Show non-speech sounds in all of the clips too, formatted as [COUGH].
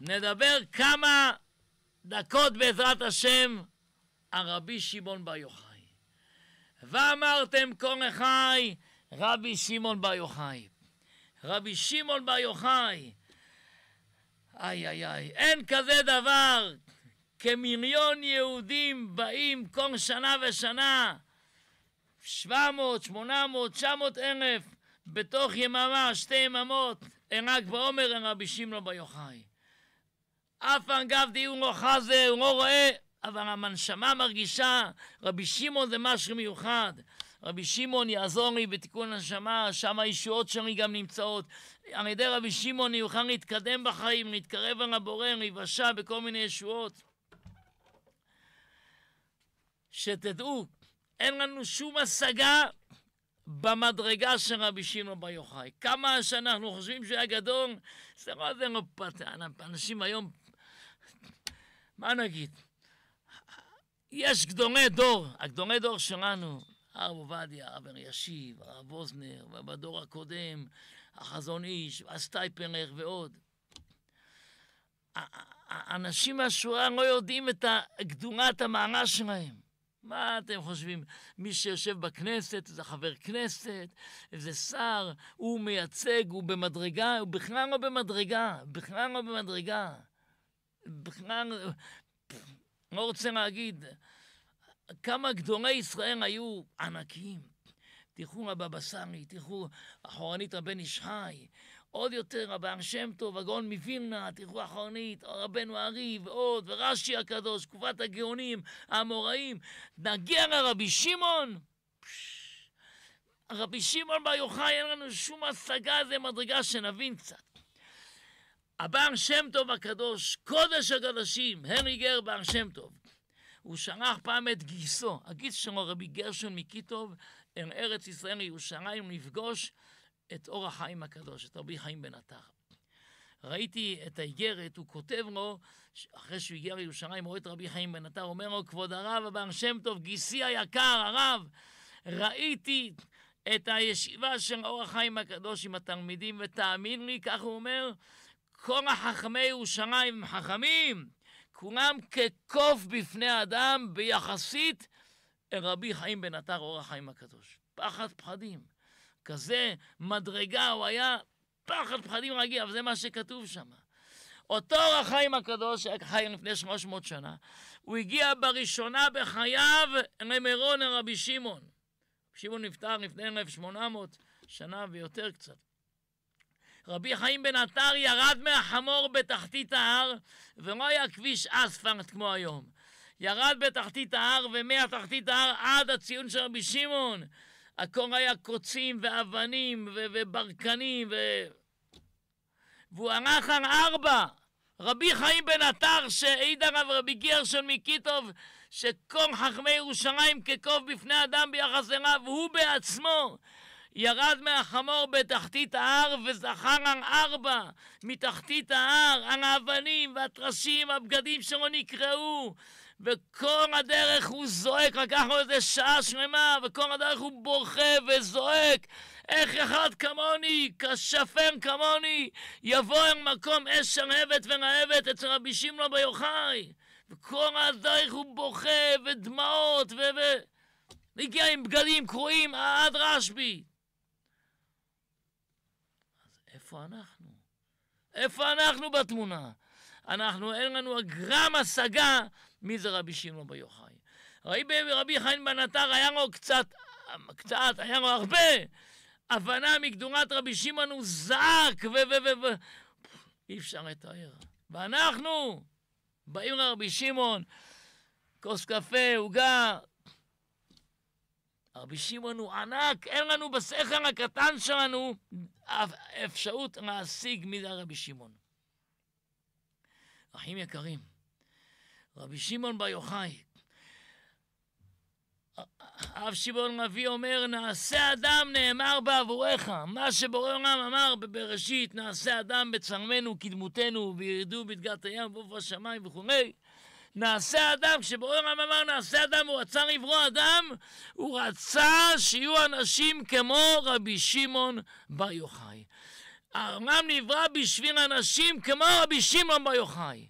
נדבר כמה דקות בעזרת השם על רבי שמעון בר יוחאי. ואמרתם כה לחי רבי שמעון בר יוחאי. רבי שמעון בר יוחאי, איי איי איי, אין כזה דבר כמיליון יהודים באים כל שנה ושנה, 700, 800, 900 אלף בתוך יממה, שתי יממות, אין רק בעומר אין רבי שמעון בר יוחאי. אף אגב דיון לא חזה, הוא לא רואה, אבל המנשמה מרגישה, רבי שמעון זה משהו מיוחד. רבי שמעון יעזור לי בתיקון הנשמה, שם הישועות שלי גם נמצאות. על ידי רבי שמעון אני אוכל להתקדם בחיים, להתקרב על הבורא, להיוושע בכל מיני ישועות. שתדעו, אין לנו שום השגה במדרגה של רבי שמעון בר יוחאי. כמה שאנחנו חושבים שהוא היה גדול, זה לא זה פתן. אנשים היום, מה נגיד? יש גדולי דור, הגדולי דור שלנו, הרב עובדיה, הרב אלישיב, הרב ווזנר, ובדור הקודם, החזון איש, הסטייפנר ועוד. האנשים מהשורה לא יודעים את גדולת המעלה שלהם. מה אתם חושבים? מי שיושב בכנסת זה חבר כנסת, זה שר, הוא מייצג, הוא במדרגה, הוא בכלל לא במדרגה, בכלל לא במדרגה. בכלל, לא רוצה להגיד, כמה גדולי ישראל היו ענקיים. תלכו לבבא סאלי, תלכו אחורנית רבן איש חי, עוד יותר הבעל שם טוב, הגאון מווילנה, תלכו אחורנית, רבנו הארי ועוד, ורש"י הקדוש, תקופת הגאונים, האמוראים. נגיע לרבי שמעון, רבי שמעון בר יוחאי, אין לנו שום השגה, זה מדרגה שנבין קצת. הבעל שם טוב הקדוש, קודש הקדושים, הריגר בעל שם טוב. הוא שלח פעם את גיסו, הגיס שלו, רבי גרשון מקיטוב, אל ארץ ישראל לירושלים לפגוש את אור החיים הקדוש, את רבי חיים בן עטר. ראיתי את האיגרת, הוא כותב לו, אחרי שהוא הגיע לירושלים, רואה את רבי חיים בן עטר, אומר לו, כבוד הרב הבן שם טוב, גיסי היקר, הרב, ראיתי את הישיבה של אור החיים הקדוש עם התלמידים, ותאמין לי, כך הוא אומר, כל החכמי ירושלים הם חכמים, כולם כקוף בפני אדם ביחסית אל רבי חיים בן עטר, אור החיים הקדוש. פחד פחדים. כזה מדרגה, הוא היה פחד פחדים רגיל, אבל זה מה שכתוב שם. אותו אור החיים הקדוש, שהיה חי לפני 300 שנה, הוא הגיע בראשונה בחייו למירון לרבי שמעון. שמעון נפטר לפני 1800 שנה ויותר קצת. רבי חיים בן עטר ירד מהחמור בתחתית ההר, ולא היה כביש אספלט כמו היום. ירד בתחתית ההר, ומהתחתית ההר עד הציון של רבי שמעון. הכל היה קוצים ואבנים ו- וברקנים, ו... והוא הלך על ארבע. רבי חיים בן עטר, שהעיד עליו רבי גרשון מקיטוב, שכל חכמי ירושלים כקוף בפני אדם ביחס אליו, הוא בעצמו ירד מהחמור בתחתית ההר וזכר על ארבע. מתחתית ההר, על האבנים והטרשים, הבגדים שלו נקרעו וכל הדרך הוא זועק, לקח לו איזה שעה שלמה וכל הדרך הוא בוכה וזועק. איך אחד כמוני, כשפר כמוני, יבוא אל מקום אש שלהבת ונהבת אצל רבי שמעון בר יוחאי. וכל הדרך הוא בוכה ודמעות ו... ו... הגיע עם בגדים קרועים עד רשב"י איפה אנחנו? איפה אנחנו בתמונה? אנחנו, אין לנו גרם השגה מי זה רבי שמעון בר יוחאי. רבי, רבי חיים בן עטר היה לו קצת, קצת, היה לו הרבה הבנה מגדורת רבי שמעון, הוא זעק ו... ו... ו... ו... אי אפשר לתאר. ואנחנו באים לרבי שמעון, כוס קפה, עוגה, רבי שמעון הוא ענק, אין לנו בשכל הקטן שלנו אפשרות להשיג מי זה רבי שמעון. אחים יקרים, רבי שמעון בר יוחאי, אב שמעון נביא אומר, נעשה אדם נאמר בעבורך. מה שבורא עולם אמר בבראשית, נעשה אדם בצלמנו, כדמותנו, וירדו בדגת הים ובעוף השמיים וכולי. נעשה אדם, כשבורא עולם אמר נעשה אדם, הוא רצה לברוא אדם, הוא רצה שיהיו אנשים כמו רבי שמעון בר יוחאי. העולם נברא בשביל אנשים כמו רבי שמעון בר יוחאי.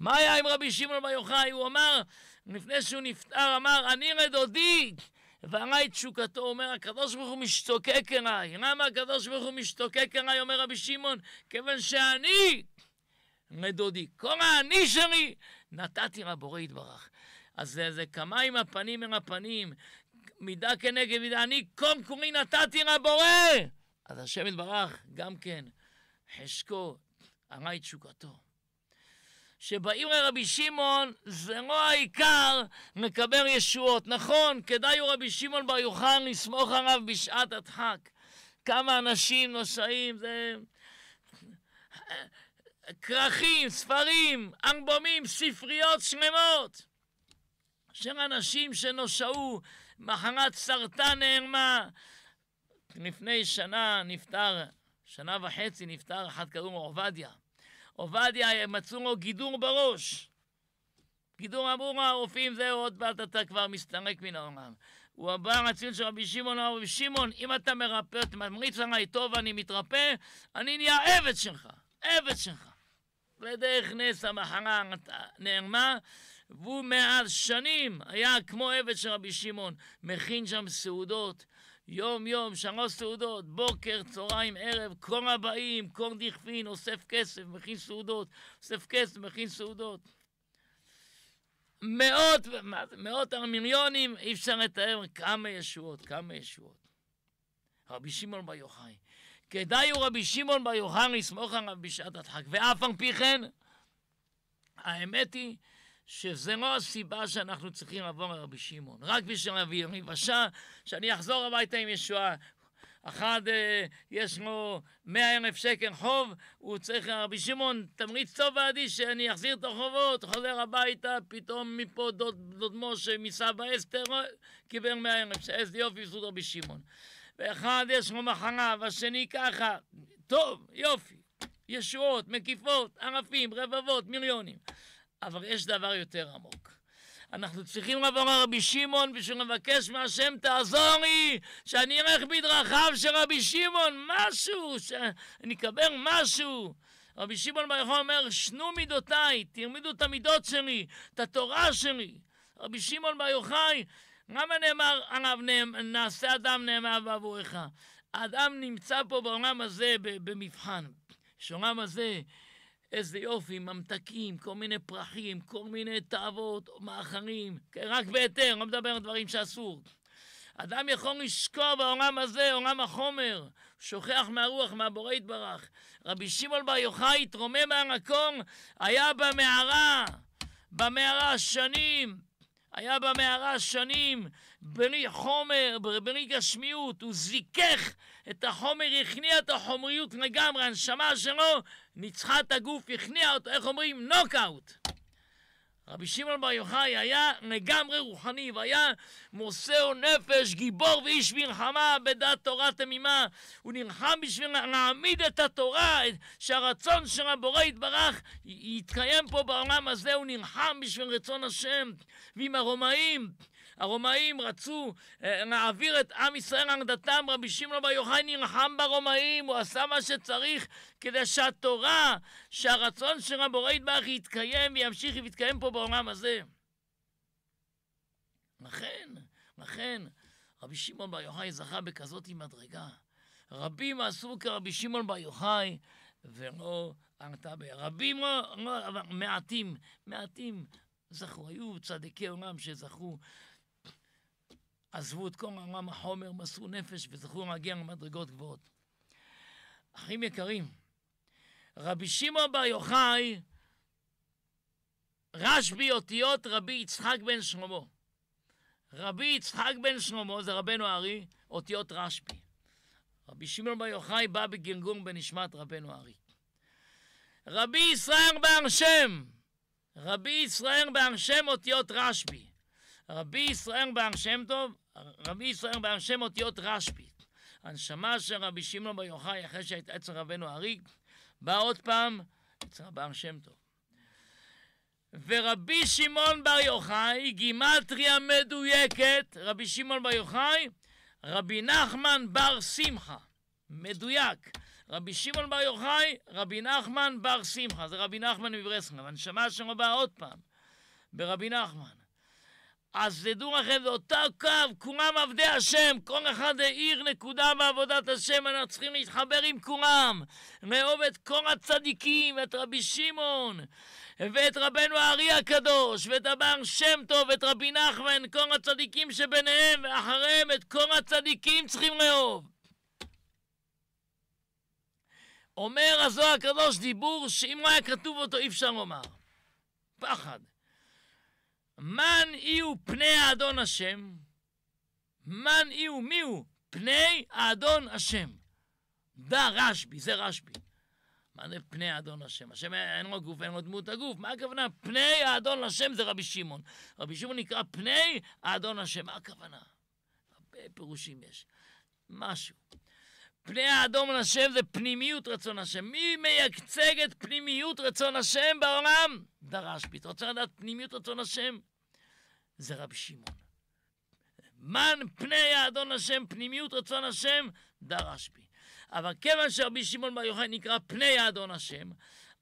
מה היה עם רבי שמעון בר יוחאי? הוא אמר, לפני שהוא נפטר, אמר, אני רדודי, ועלי תשוקתו, אומר, הקדוש ברוך הוא משתוקק אליי. למה הקדוש ברוך הוא משתוקק אליי, אומר רבי שמעון? כיוון שאני רדודי. כל האני שלי נתתי לבורא יתברך. אז זה, זה כמה עם הפנים אל הפנים, מידה כנגד מידה, אני קום כולי נתתי לבורא. אז השם יתברך, גם כן, חשקו, עלי תשוקתו. שבאים לרבי שמעון, זה לא העיקר לקבל ישועות. נכון, כדאי הוא רבי שמעון בר יוחנן לסמוך עליו בשעת הדחק. כמה אנשים נוסעים, זה... כרכים, ספרים, אלבומים, ספריות שלמות של אנשים שנושעו, מחלת סרטן נעלמה. לפני שנה נפטר, שנה וחצי נפטר אחד קראו לו עובדיה. עובדיה, מצאו לו גידור בראש. גידור אמרו לו הרופאים, זהו, עוד מעט אתה כבר מסתרק מן העולם. הוא הבא רציון של רבי שמעון, אמר רבי שמעון, אם אתה מרפא, אתה ממריץ עליי טוב ואני מתרפא, אני נהיה עבד שלך, עבד שלך. ודרך נס המחלה נערמה, והוא מאז שנים היה כמו עבד של רבי שמעון, מכין שם סעודות. יום יום, שלוש סעודות, בוקר, צהריים, ערב, כל הבאים, כל דכפין, אוסף כסף, מכין סעודות, אוסף כסף, מכין סעודות. מאות, מאות מיליונים, אי אפשר לתאר כמה ישועות, כמה ישועות. רבי שמעון בר יוחאי. כדאי הוא רבי שמעון בר יוחאי לסמוך עליו בשעת הדחק. ואף על פי כן, האמת היא שזה לא הסיבה שאנחנו צריכים לעבור לרבי שמעון. רק בשביל להביא רבשה, שאני אחזור הביתה עם ישועה. אחד, אה, יש לו מאה אלף שקל חוב, הוא צריך, רבי שמעון, תמריץ טוב ועדי שאני אחזיר את החובות, חוזר הביתה, פתאום מפה דוד, דוד משה מסבא אסתר, קיבל מאה אלף שקל, איזה יופי בזכות רבי שמעון. ואחד יש לו מחנה, והשני ככה, טוב, יופי, ישועות, מקיפות, ערפים, רבבות, מיליונים. אבל יש דבר יותר עמוק. אנחנו צריכים לעבור לרבי שמעון בשביל לבקש מהשם תעזור לי, שאני אלך בדרכיו של רבי שמעון, משהו, שאני אקבל משהו. רבי שמעון בר יוחנן אומר, שנו מידותיי, תלמדו את המידות שלי, את התורה שלי. רבי שמעון בר יוחאי, למה נאמר עליו, נעשה אדם נאמר בעבורך? האדם נמצא פה בעולם הזה במבחן. יש הזה איזה יופי, ממתקים, כל מיני פרחים, כל מיני תאוות, מאכלים, כן, רק בהיתר, לא מדבר על דברים שאסור. אדם יכול לשקוע בעולם הזה, עולם החומר, שוכח מהרוח, מהבורא יתברך. רבי שמעון בר יוחאי התרומם מהמקום, היה במערה, במערה שנים, היה במערה שנים, בלי חומר, בלי גשמיות, הוא זיכך את החומר, הכניע את החומריות לגמרי, הנשמה שלו ניצחה את הגוף, הכניע אותו, איך אומרים? נוקאוט. רבי שמעון בר יוחאי היה לגמרי רוחני, והיה מוסר נפש, גיבור ואיש מלחמה בדת תורה תמימה. הוא נלחם בשביל להעמיד את התורה, שהרצון של הבורא יתברך יתקיים פה בעולם הזה, הוא נלחם בשביל רצון השם. ועם הרומאים, הרומאים רצו אה, להעביר את עם ישראל על דתם, רבי שמעון בר יוחאי נלחם ברומאים, הוא עשה מה שצריך כדי שהתורה, שהרצון של הבורא יתברך יתקיים וימשיך ויתקיים פה בעולם הזה. לכן, לכן, רבי שמעון בר יוחאי זכה בכזאת מדרגה. רבים עשו כרבי שמעון בר יוחאי ולא ענתה ב... רבים לא, לא, מעטים, מעטים זכו, היו צדיקי עולם שזכו עזבו את כל עולם החומר, מסרו נפש וזכו להגיע למדרגות גבוהות. אחים יקרים, רבי שמעון בר יוחאי, רשב"י אותיות רבי יצחק בן שלמה. רבי יצחק בן שלמה זה רבנו הארי, אותיות רשב"י. רבי שמעון בר יוחאי בא בגרגום בנשמת רבנו הארי. רבי ישראל בר שם, רבי ישראל בר שם אותיות רשב"י. רבי ישראל בר שם טוב, רבי ישראל בר שם אותיות רשב"י. הנשמה של רבי שמעון בר יוחאי, אחרי שהייתה אצל רבנו אריק, באה עוד פעם אצל בר שם טוב. ורבי שמעון בר יוחאי, גימטריה מדויקת, רבי שמעון בר יוחאי, רבי נחמן בר שמחה, מדויק. רבי שמעון בר יוחאי, רבי נחמן בר שמחה, זה רבי נחמן מברסלב, הנשמה שלו באה עוד פעם, ברבי נחמן. אז תדעו לכם, זה אותו קו, כולם עבדי השם, כל אחד העיר נקודה בעבודת השם, אנחנו צריכים להתחבר עם כולם, לאהוב את כל הצדיקים, את רבי שמעון, ואת רבנו הארי הקדוש, ואת הבעל שם טוב, ואת רבי נחמן, כל הצדיקים שביניהם, ואחריהם את כל הצדיקים צריכים לאהוב. אומר הזוהר הקדוש דיבור שאם לא היה כתוב אותו אי אפשר לומר. פחד. מן יהיו פני האדון השם? מן יהיו, מי הוא? פני האדון השם. דע רשב"י, זה רשב"י. מה זה פני האדון השם? השם אין לו גוף, אין לו דמות הגוף. מה הכוונה? פני האדון השם זה רבי שמעון. רבי שמעון נקרא פני האדון השם. מה הכוונה? הרבה פירושים יש. משהו. פני האדום לשם זה פנימיות רצון השם. מי מייצג את פנימיות רצון השם בעולם? דרשב"י. אתה רוצה לדעת פנימיות רצון השם? זה רבי שמעון. מן פני האדון השם, פנימיות רצון השם, דרשב"י. אבל כיוון שרבי שמעון בר יוחאי נקרא פני האדון השם,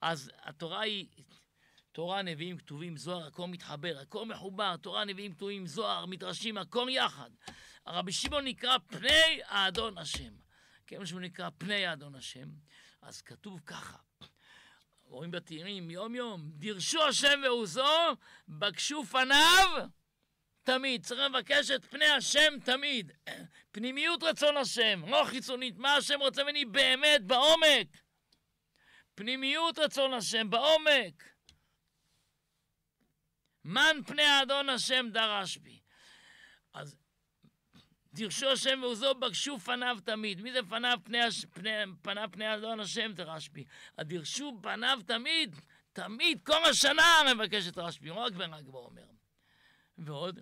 אז התורה היא תורה, נביאים, כתובים, זוהר, הכל מתחבר, הכל מחובר, תורה, נביאים, כתובים, זוהר, מדרשים, הכל יחד. רבי שמעון נקרא פני האדון השם. כיוון שהוא נקרא פני האדון השם, אז כתוב ככה, רואים בתהילים יום יום, דירשו השם ועוזו, בקשו פניו תמיד. צריך לבקש את פני השם תמיד. פנימיות רצון השם, לא חיצונית. מה השם רוצה ממני באמת, בעומק. פנימיות רצון השם, בעומק. מן פני האדון השם דרש בי. אז דירשו השם ועוזו בקשו פניו תמיד. מי זה פניו פני, פני, פניו פני אדון השם? זה רשב"י. הדירשו פניו תמיד, תמיד, כל השנה מבקש את רשב"י, רק בן רגבו אומר. ועוד,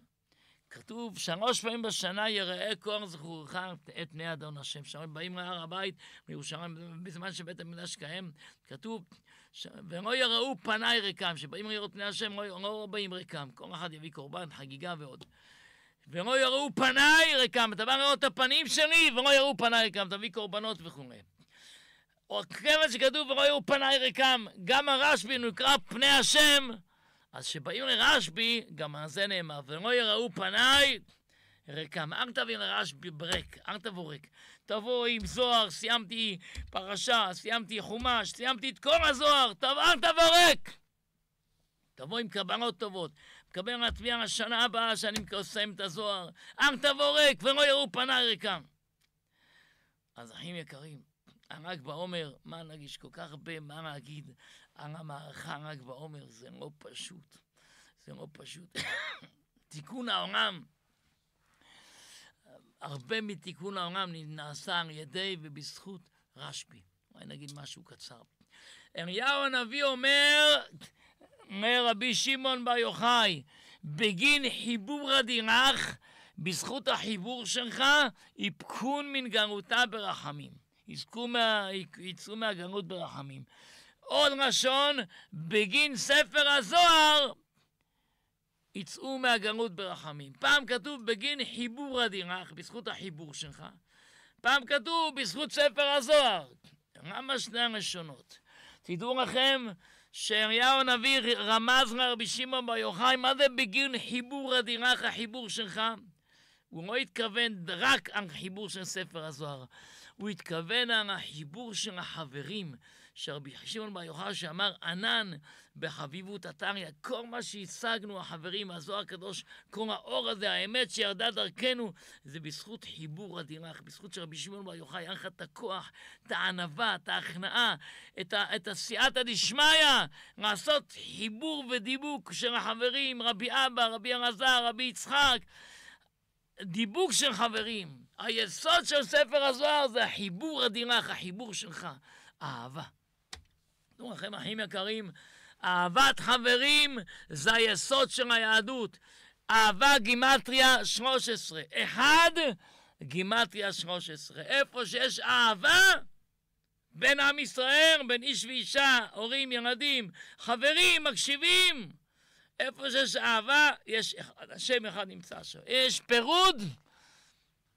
כתוב שלוש פעמים בשנה יראה כוח זכורך את פני אדון השם. שם באים להר הבית בירושלים, בזמן שבית המקדש קיים, כתוב, ש... ולא יראו פניי ריקם, שבאים לראות פני השם, לא, לא באים ריקם. כל אחד יביא קורבן, חגיגה ועוד. ולא יראו פניי ריקם, אתה בא לראות את הפנים שלי, ולא יראו פניי ריקם, תביא קורבנות וכו'. או כיוון שכתוב ולא יראו פניי ריקם, גם הרשב"י נקרא פני השם, אז כשבאים לרשב"י, גם על זה נאמר, ולא יראו פניי ריקם. אל תביא לרשב"י בריק, אל תבוא ריק. תבוא עם זוהר, סיימתי פרשה, סיימתי חומש, סיימתי את כל הזוהר, אל תבוא ריק. תבוא עם קבלות טובות. מקבל להצביע לשנה הבאה שאני מסיים את הזוהר. אל תבוא ריק ולא יראו פניי ריקם. אז אחים יקרים, הרג בעומר, מה נגיד, כל כך הרבה מה להגיד על המערכה רק בעומר, זה לא פשוט. זה לא פשוט. [COUGHS] תיקון העולם, הרבה מתיקון העולם נעשה על ידי ובזכות רשב"י. אולי נגיד משהו קצר. אליהו הנביא אומר, אומר רבי שמעון בר יוחאי, בגין חיבור הדינך, בזכות החיבור שלך, יפקון מן גרותה ברחמים. יזכו מה, יצאו מהגרות ברחמים. עוד לשון, בגין ספר הזוהר, יצאו מהגרות ברחמים. פעם כתוב בגין חיבור הדינך, בזכות החיבור שלך. פעם כתוב בזכות ספר הזוהר. למה שני הלשונות? תדעו לכם שאליהו הנביא רמז לרבי שמעון בר יוחאי, מה זה בגין חיבור הדינך, החיבור שלך? הוא לא התכוון רק על חיבור של ספר הזוהר, הוא התכוון על החיבור של החברים, שרבי שמעון בר יוחאי שאמר ענן בחביבות עטריה, כל מה שהשגנו החברים, הזוהר הקדוש, כל האור הזה, האמת שירדה דרכנו, זה בזכות חיבור הדינך, בזכות שרבי שמעון בר יוחאי, היה לך את הכוח, את הענווה, את ההכנעה, את, את הסייעתא דשמיא, לעשות חיבור ודיבוק של החברים, רבי אבא, רבי אלעזר, רבי יצחק. דיבוק של חברים. היסוד של ספר הזוהר זה החיבור הדינך, החיבור שלך. אהבה. תראו לכם, אחים יקרים, אהבת חברים זה היסוד של היהדות. אהבה גימטריה 13. אחד, גימטריה 13. איפה שיש אהבה, בין עם ישראל, בין איש ואישה, הורים, ילדים, חברים, מקשיבים. איפה שיש אהבה, יש אחד, השם אחד נמצא שם. יש פירוד,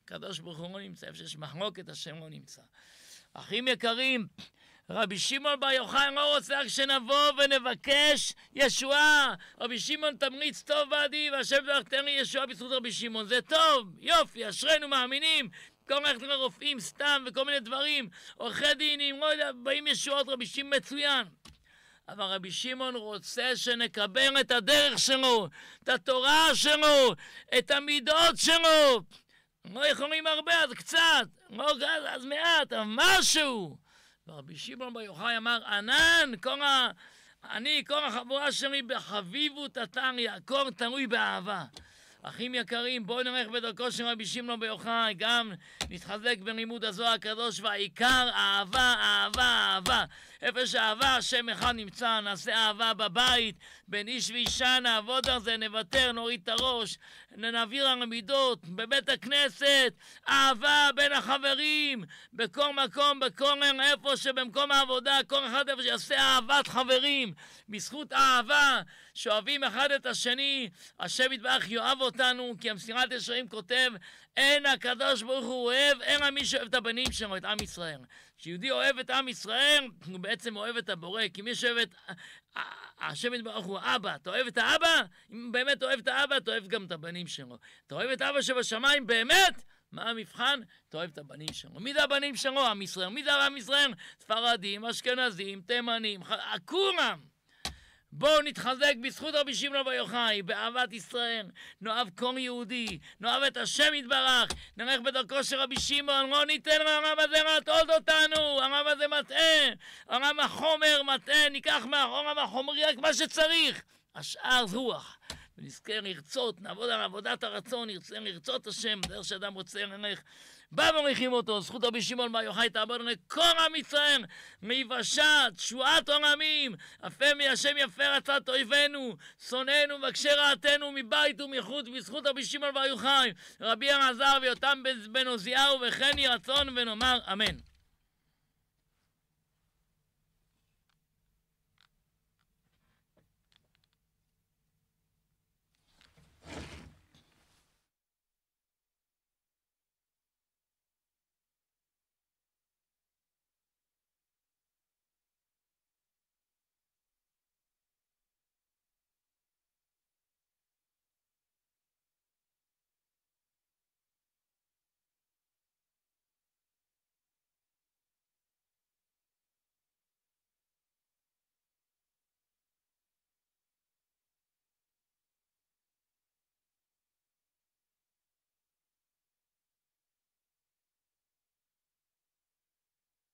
הקדוש ברוך הוא לא נמצא. איפה שיש מחלוקת, השם לא נמצא. אחים יקרים, רבי שמעון בר יוחאי לא רוצה רק שנבוא ונבקש ישועה. רבי שמעון תמריץ טוב בעדי, והשם תן לי ישועה בזכות רבי שמעון. זה טוב, יופי, אשרינו מאמינים. במקום ללכת לרופאים סתם וכל מיני דברים, עורכי דינים, לא יודע, באים ישועות, רבי שמעון מצוין. אבל רבי שמעון רוצה שנקבל את הדרך שלו, את התורה שלו, את המידות שלו. לא יכולים הרבה, אז קצת, לא אז מעט, אבל משהו. ורבי שמעון בר יוחאי אמר, ענן, ה... אני, כל החבורה שלי בחביבות התניא, הכל תלוי באהבה. אחים יקרים, בואו נלך בדרכו של רבי שמעון בר יוחאי, גם נתחזק בלימוד הזוהר הקדוש, והעיקר אהבה. איפה שאהבה, השם אחד נמצא, נעשה אהבה בבית, בין איש ואישה נעבוד על זה, נוותר, נוריד את הראש, נעביר על המידות, בבית הכנסת, אהבה בין החברים, בכל מקום, בכל איפה שבמקום העבודה, כל אחד איפה שיעשה אהבת חברים, בזכות אהבה, שאוהבים אחד את השני, השם יתברך יאהב אותנו, כי המסירת ישרים כותב, אין הקדוש ברוך הוא אוהב, אלא מי שאוהב את הבנים שלו, את עם ישראל. כשיהודי אוהב את עם ישראל, הוא בעצם אוהב את הבורא, כי מי שאוהב את... השם יתברך הוא אבא. אתה אוהב את האבא? אם באמת אוהב את האבא, אתה אוהב גם את הבנים שלו. אתה אוהב את אבא שבשמיים באמת? מה המבחן? אתה אוהב את הבנים שלו. מי זה הבנים שלו? עם ישראל. מי זה עם ישראל? ספרדים, אשכנזים, תימנים, כולם. בואו נתחזק בזכות רבי שמעון בר יוחאי, באהבת ישראל. נאהב כל יהודי, נאהב את השם יתברך, נלך בדרכו של רבי שמעון, לא ניתן לרב הזה להטעות אותנו, הרב הזה מטעה, הרב החומר מטעה, ניקח מהרב החומרי רק מה שצריך. השאר רוח. ונזכה לרצות, נעבוד על עבודת הרצון, נרצה לרצות השם, דרך שאדם רוצה ללך. בא ומריחים אותו, זכות רבי שמעון בר יוחאי תעבוד לכל עם ישראל, מיבשה, תשועת עולמים, אפה מי השם יפה רצת אויבינו, שונאינו, מבקשי רעתנו מבית ומחוץ, בזכות רבי שמעון בר יוחאי, רבי אלעזר ויותם בן עוזיהו וכן יהי רצון ונאמר אמן.